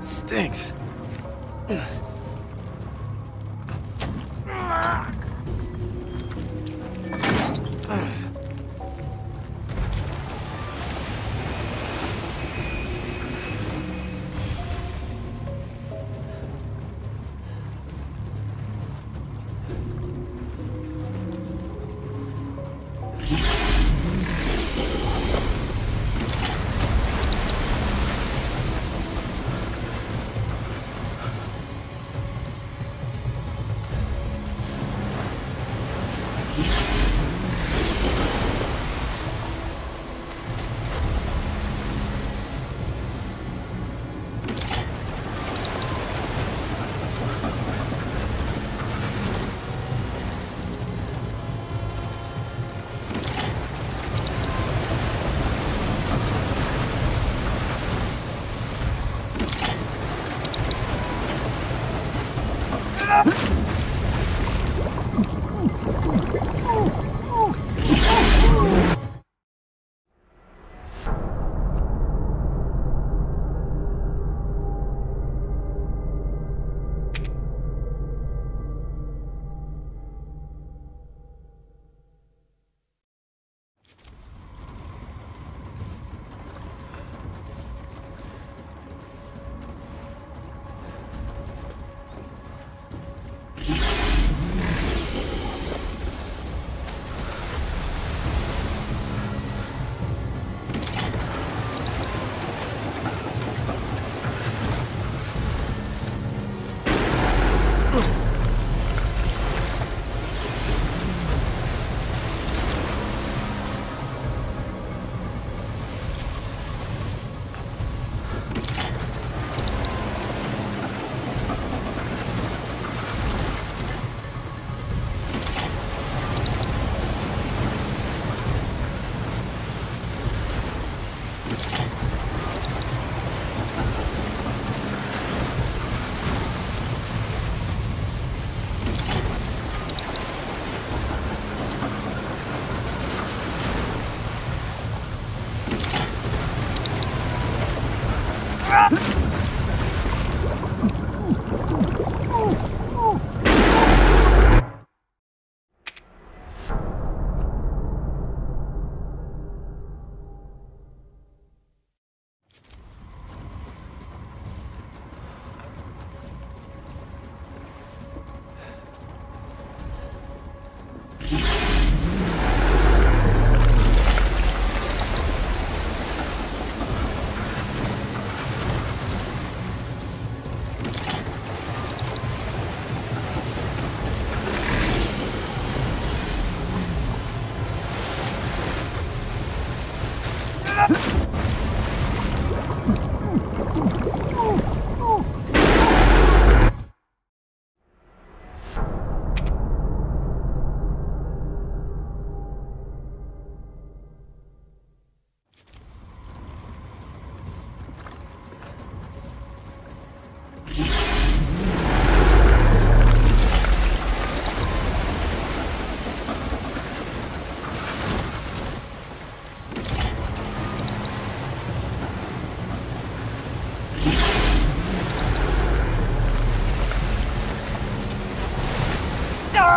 Thanks. Yeah.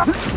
Mom.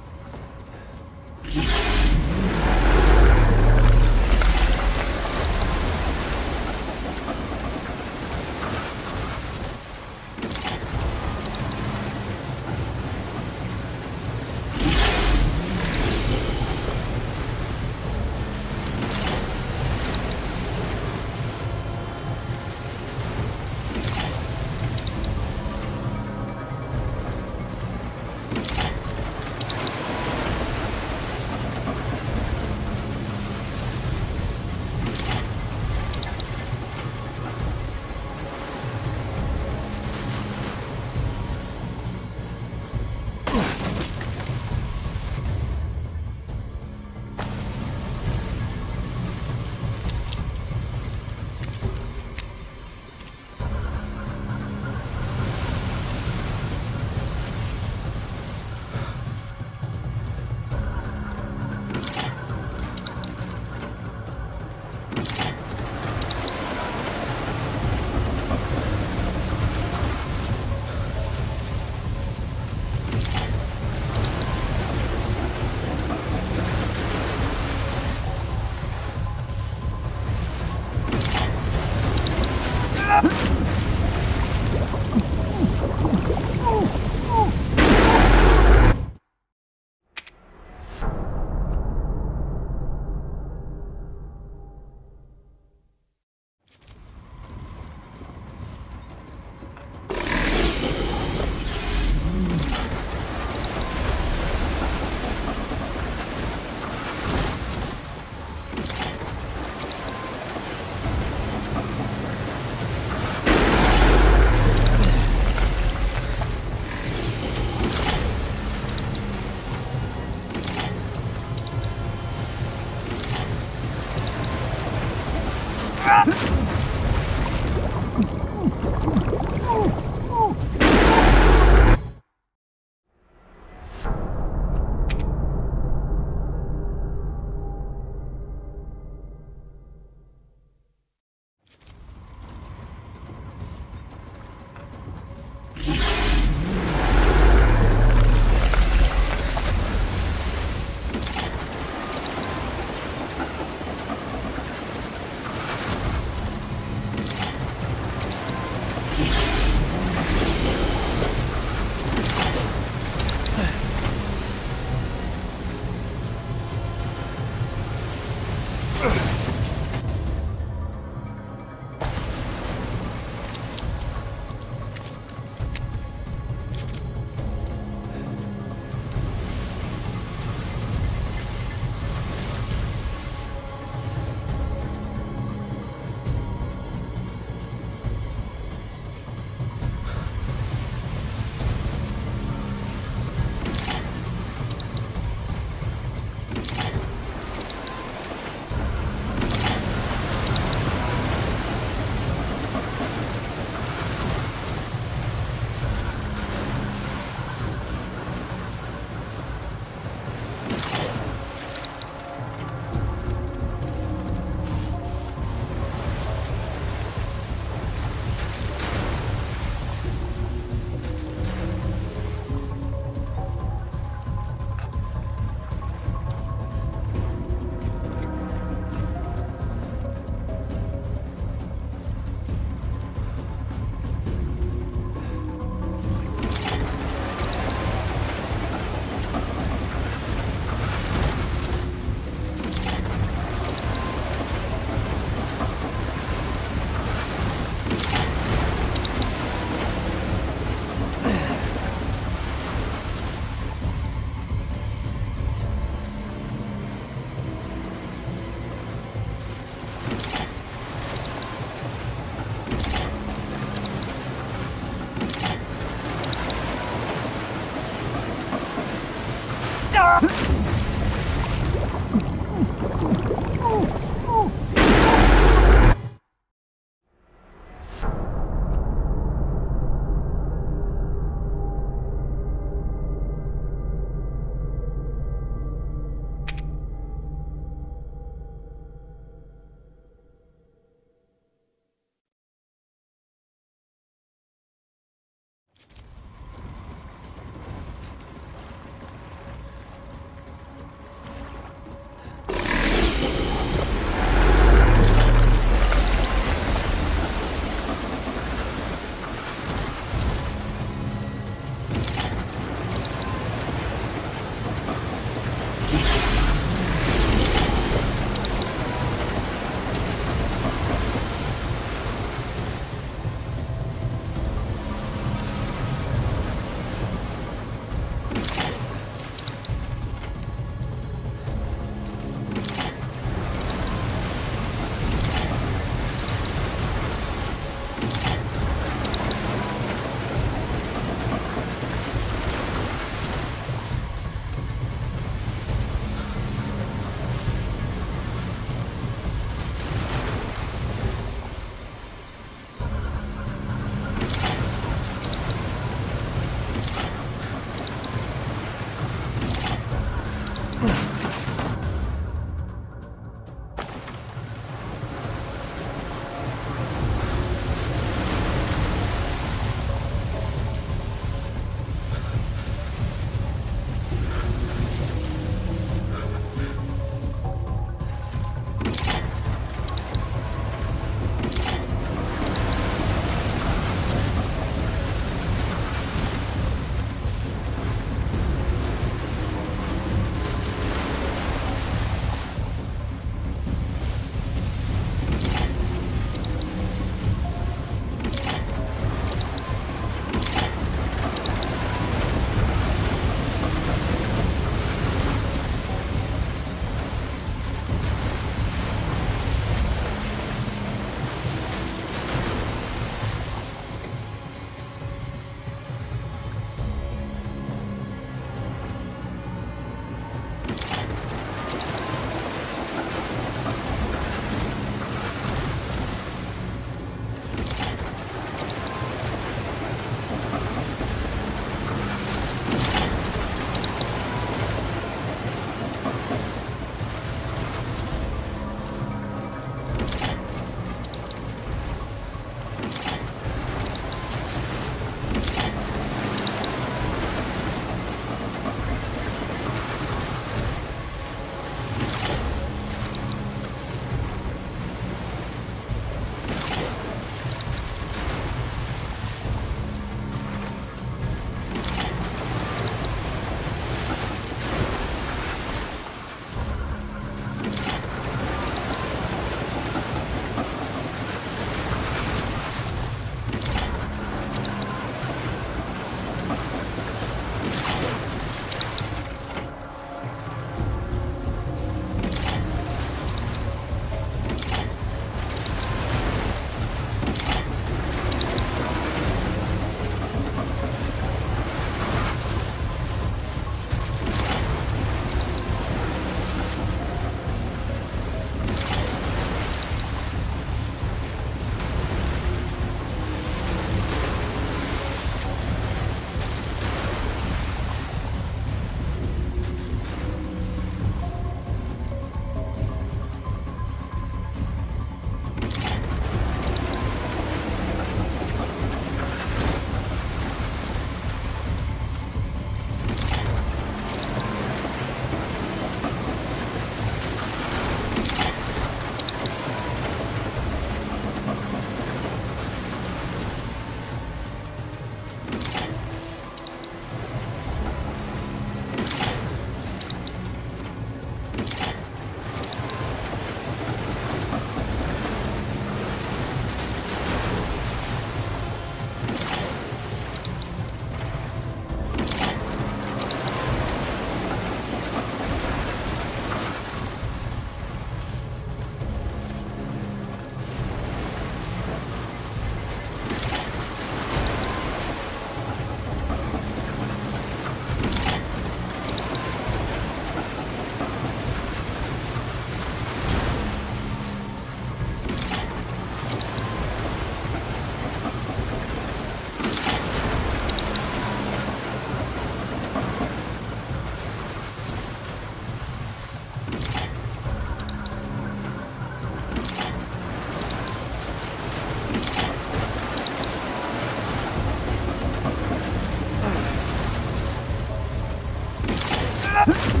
Ha ha ha!